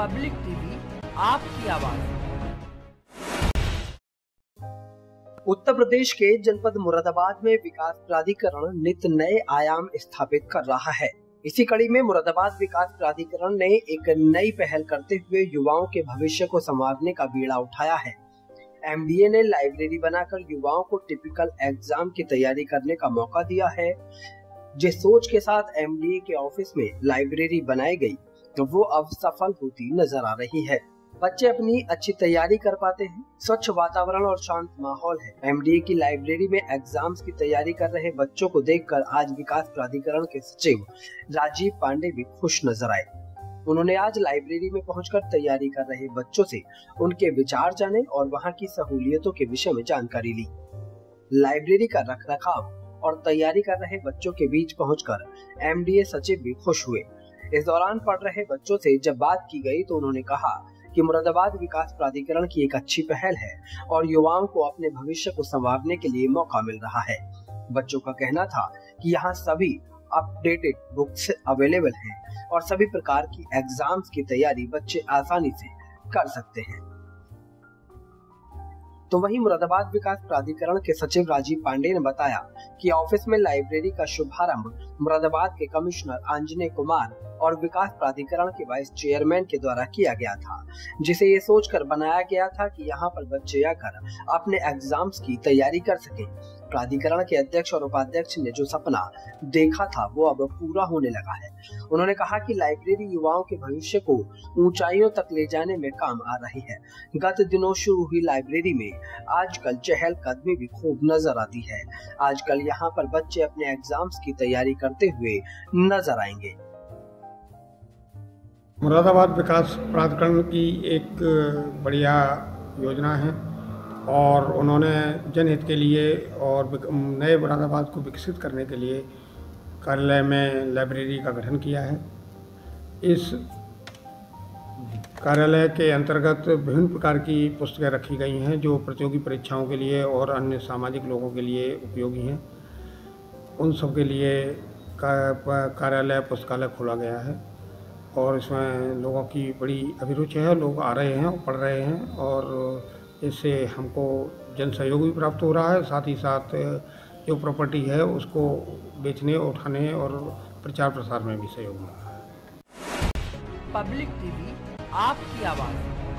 Public TV, आपकी आवाज़। उत्तर प्रदेश के जनपद मुरादाबाद में विकास प्राधिकरण नित नए आयाम स्थापित कर रहा है। इसी कड़ी में मुरादाबाद विकास प्राधिकरण ने एक नई पहल करते हुए युवाओं के भविष्य को संवारने का बीड़ा उठाया है। एमडीए ने लाइब्रेरी बनाकर युवाओं को टिपिकल एग्ज़ाम की तैयारी करने का मौका दिया है, जिस सोच के साथ एमडीए के ऑफ़िस में लाइब्रेरी बनाई गई। तो वो अब सफल होती नज़र आ रही है। बच्चे अपनी अच्छी तैयारी कर पाते हैं। स्वच्छ वातावरण और शांत माहौल है। एमडीए की लाइब्रेरी में एग्ज़ाम्स की तैयारी कर रहे बच्चों को देखकर आज विकास प्राधिकरण के सचिव राजीव पांडे भी खुश नज़र आए। उन्होंने आज लाइब्रेरी में पहुंचकर तैयारी कर रहे बच्चों से उनके विचार जाने और वहाँ की सहूलियतों के विषय में जानकारी ली। लाइब्रेरी का रख रखाव और तैयारी कर रहे बच्चों के बीच पहुंचकर एमडीए सचिव भी खुश हुए। इस दौरान पढ़ रहे बच्चों से जब बात की गई तो उन्होंने कहा कि मुरादाबाद विकास प्राधिकरण की एक अच्छी पहल है और युवाओं को अपने भविष्य को संवारने के लिए मौका मिल रहा है। बच्चों का कहना था कि यहाँ सभी अपडेटेड बुक्स अवेलेबल हैं और सभी प्रकार की एग्ज़ाम्स की तैयारी बच्चे आसानी से कर सकते हैं। तो वहीं मुरादाबाद विकास प्राधिकरण के सचिव राजीव पांडे ने बताया कि ऑफ़िस में लाइब्रेरी का शुभारंभ मुरादाबाद के कमिश्नर आंजने कुमार और विकास प्राधिकरण के वाइस चेयरमैन के द्वारा किया गया था, जिसे ये सोचकर बनाया गया था कि यहाँ पर बच्चे आकर अपने एग्ज़ाम्स की तैयारी कर सके। प्राधिकरण के अध्यक्ष और उपाध्यक्ष ने जो सपना देखा था, वो अब पूरा होने लगा है। उन्होंने कहा कि लाइब्रेरी युवाओं के भविष्य को ऊंचाइयों तक ले जाने में काम आ रही है। गत दिनों शुरू हुई लाइब्रेरी में आजकल चहल कदमी भी खूब नज़र आती है। आजकल यहाँ पर बच्चे अपने एग्ज़ाम्स की तैयारी करते हुए नज़र आएँगे। मुरादाबाद विकास प्राधिकरण की एक बढ़िया योजना है और उन्होंने जनहित के लिए और नए मुरादाबाद को विकसित करने के लिए कार्यालय में लाइब्रेरी का गठन किया है। इस कार्यालय के अंतर्गत विभिन्न प्रकार की पुस्तकें रखी गई हैं, जो प्रतियोगी परीक्षाओं के लिए और अन्य सामाजिक लोगों के लिए उपयोगी हैं। उन सब के लिए कार्यालय पुस्तकालय खोला गया है और इसमें लोगों की बड़ी अभिरुचि है। लोग आ रहे हैं और पढ़ रहे हैं और इससे हमको जन सहयोग भी प्राप्त हो रहा है। साथ ही साथ जो प्रॉपर्टी है उसको बेचने, उठाने और प्रचार प्रसार में भी सहयोग मिल रहा है। पब्लिक टीवी आपकी आवाज़।